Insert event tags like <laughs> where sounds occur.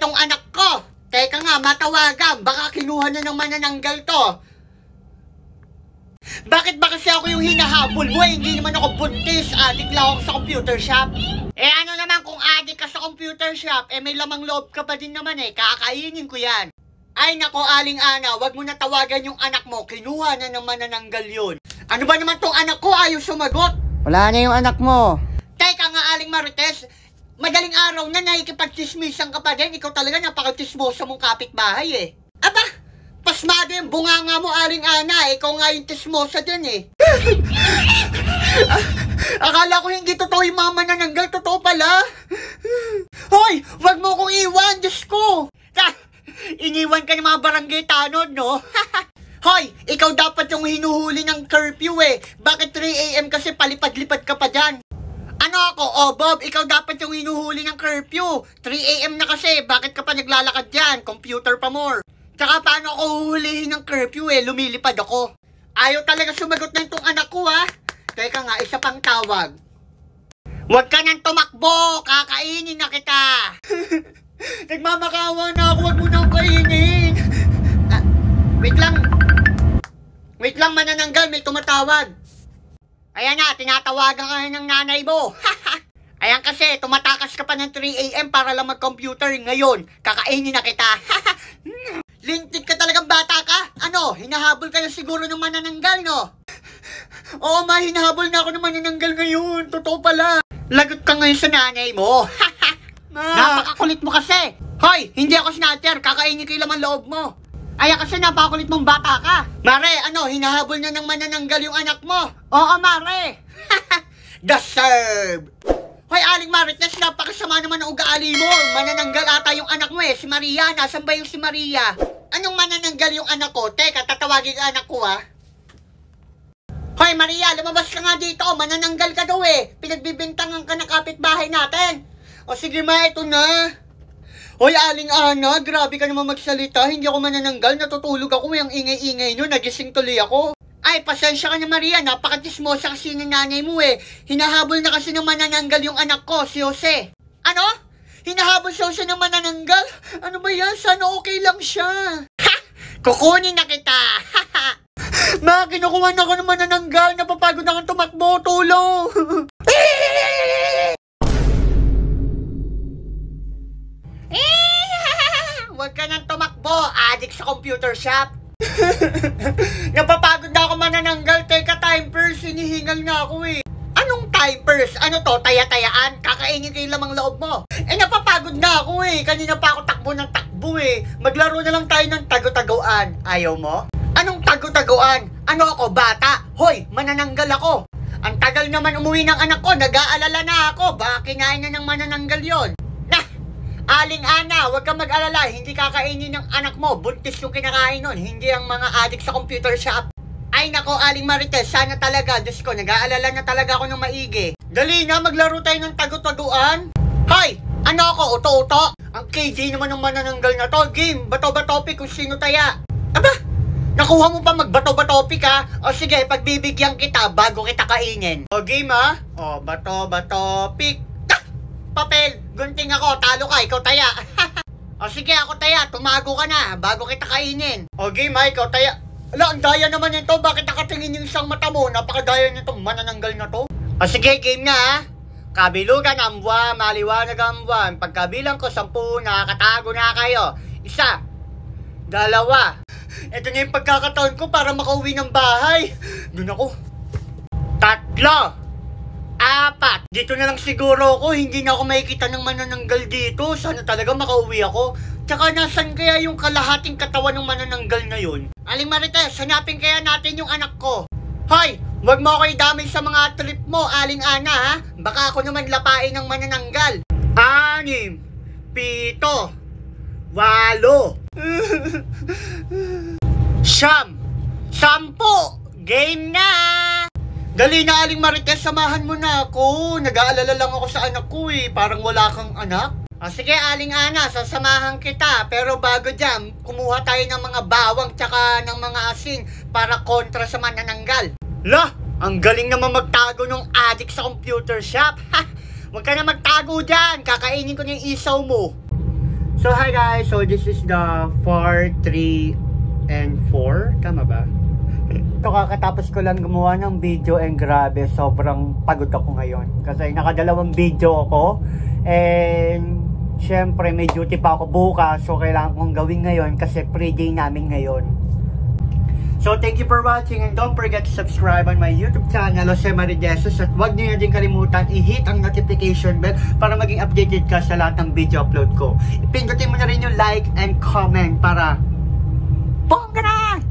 talaga tong anak ko. Teka nga, matawagan. Baka kinuha na ng manananggal to. Bakit ba kasi ako yung hinahabol mo? Eh, Hindi naman ako buntis. Adik lang ako sa computer shop. Eh ano naman kung adik ka sa computer shop, eh may lamang loob ka pa din naman eh. Kakainin ko yan. Ay nako, Aling Ana, wag mo na tawagan yung anak mo. Kinuha na ng manananggal yun. Ano ba naman tong anak ko? Ayaw sumagot. Wala na yung anak mo. Teka nga, Aling Marites, madaling araw na nakikipagchismisan ka pa din. Ikaw talaga napakachismoso mong kapitbahay eh. Aba, pasmado yung bunganga mo, Aling Ana. Ikaw nga yung chismosa din eh. <laughs> Akala ko hindi totoo yung mama na nanggal. Totoo pala. Hoy, wag mo kong iwan, Diyos ko. Ah, Iniwan ka ng mga barangay tanod, no? <laughs> Hoy, ikaw dapat yung hinuhuli ng curfew eh. Bakit 3 a.m. kasi palipad-lipad ka pa dyan? Ano ako? Oh, Bob, ikaw dapat yung hinuhuli ng curfew. 3 a.m. na kasi, bakit ka pa naglalakad dyan? Computer pa more. Tsaka paano ako huhulihin ng curfew eh? Lumilipad ako. Ayaw talaga sumagot na itong anak ko ha. Teka nga, isa pang tawag. Huwag ka nang tumakbo! Kakainin na kita! <laughs> Nagmamakawa na ako, huwag mo na akong kainin! Ah, wait lang. Wait lang, manananggal, may tumatawag. Ayan na, tinatawagan ka ng nanay mo. <laughs> Ayan kasi, tumatakas ka pa ng 3 a.m. para lang mag-computer. Ngayon, kakainin na kita. <laughs> Lintik ka talagang bata ka. Ano, hinahabol ka na siguro ng manananggal, no? Oo, ma, hinahabol na ako ng manananggal ngayon. Totoo pala. Lagot ka ngayon sa nanay mo. <laughs> ma. Napakakulit mo kasi. Hoy, hindi ako snatcher. Kakainin ko yung laman loob mo. Ay, kasi napakakulit mong bata ka. Mare, ano, hinahabol na ng manananggal yung anak mo. Oo, Mare. <laughs> Deserve. Hoy, Aling Marites, napakasama naman ang ugali mo. Manananggal ata yung anak mo eh, si Maria. Nasaan ba yung si Maria? Anong manananggal yung anak ko? Teka, tatawagin ang anak ko ah. Hoy, Maria, lumabas ka nga dito. Manananggal ka daw eh. Pinagbibintangan ka ng kapitbahay natin. O sige ma, ito na. Hoy, Aling Ana, grabe ka naman magsalita. Hindi ako manananggal. Natutulog ako. Yung ingay-ingay nyo. Nagising tuloy ako. Ay, pasensya ka na Maria. Napakatismosa kasi ng nanay mo eh. Hinahabol na kasi ng manananggal yung anak ko, si Jose. Ano? Hinahabol si Jose ng manananggal? Ano ba yan? Sana okay lang siya. Ha! Kukunin na kita. Ma, kinukuha na ako ng manananggal. Napapagod na akong tumakbo. Tulong. <laughs> Huwag ka nang tumakbo. Adik sa computer shop. <laughs> Napapagod na ako manananggal. Teka, time first. Hinihingal na ako eh. Anong time first? Ano to? Taya-tayaan? Kakainin yung lamang loob mo. Eh, napapagod na ako eh. Kanina pa ako takbo ng takbo eh. Maglaro na lang tayo ng tago-taguan. Ayaw mo? Anong tago-taguan? Ano ako, bata? Hoy, manananggal ako. Ang tagal naman umuwi ng anak ko. Nag-aalala na ako. Baka kinain na ng manananggal yon. Aling Ana, huwag kang mag-alala, hindi kakainin ng anak mo, buntis yung kinakain nun, hindi ang mga adik sa computer shop. Ay nako, Aling Marites, sana talaga, Diyos ko, nag-aalala na talaga ako ng maigi. Dali na, maglaro tayo ng tago-taguan. Hoy, ano ako, uto-uto? Ang KJ naman ng manananggal na to, game, bato-batopic kung sino taya. Aba, nakuha mo pa magbato-batopic ha? O sige, pagbibigyan kita bago kita kainin. O game ha? O, bato-batopic. Ah! Papel, gunting ako, talo ka, ikaw taya. <laughs> o sige, ako taya, tumago ka na, bago kita kainin. O game ha, ikaw taya. Ala, ang daya naman nito, bakit nakatingin yung isang mata mo? Napakadaya nito, manananggal na to. O sige, game na ha. Kabilugan ang buwan, maliwanag ang buwan. Pagkabilang ko, sampu, nakakatago na kayo. Isa, dalawa. Ito na yung pagkakataon ko para makauwi ng bahay. Doon ako. Tatlo. Apat. Dito na lang siguro ako. Hindi na ako makikita ng manananggal dito. Sana talaga makauwi ako. Tsaka nasan kaya yung kalahating katawan ng manananggal na yun? Aling Marites, hanapin kaya natin yung anak ko. Hoy! Huwag mo ako idamay sa mga trip mo, Aling Ana, ha? Baka ako naman lapain ng manananggal. Anim. Pito. Walo. <laughs> Siyam. Sampo. Game na! Dali na, Aling Marites, samahan mo na ako. Nag-aalala lang ako sa anak ko eh. Parang wala kang anak. Ah, sige, Aling Ana, sasamahan kita. Pero bago dyan, kumuha tayo ng mga bawang tsaka ng mga asin para kontra sa manananggal. Lah, ang galing naman magtago ng adik sa computer shop. <laughs> Ha, huwag ka na magtago dyan. Kakainin ko na yung isaw mo. So hi guys, so this is the 4, 3, and 4. Tama ba? Ito kakatapos ko lang gumawa ng video and grabe, sobrang pagod ako ngayon. Kasi nakadalawang video ako. And syempre may duty pa ako bukas. So kailangan kong gawin ngayon kasi pre-day namin ngayon. So thank you for watching and don't forget to subscribe on my YouTube channel, Jose Maridesos at huwag niyo na din kalimutan i-hit ang notification bell para maging updated ka sa lahat ng video upload ko. Ipindutin mo na rin yung like and comment para bongga!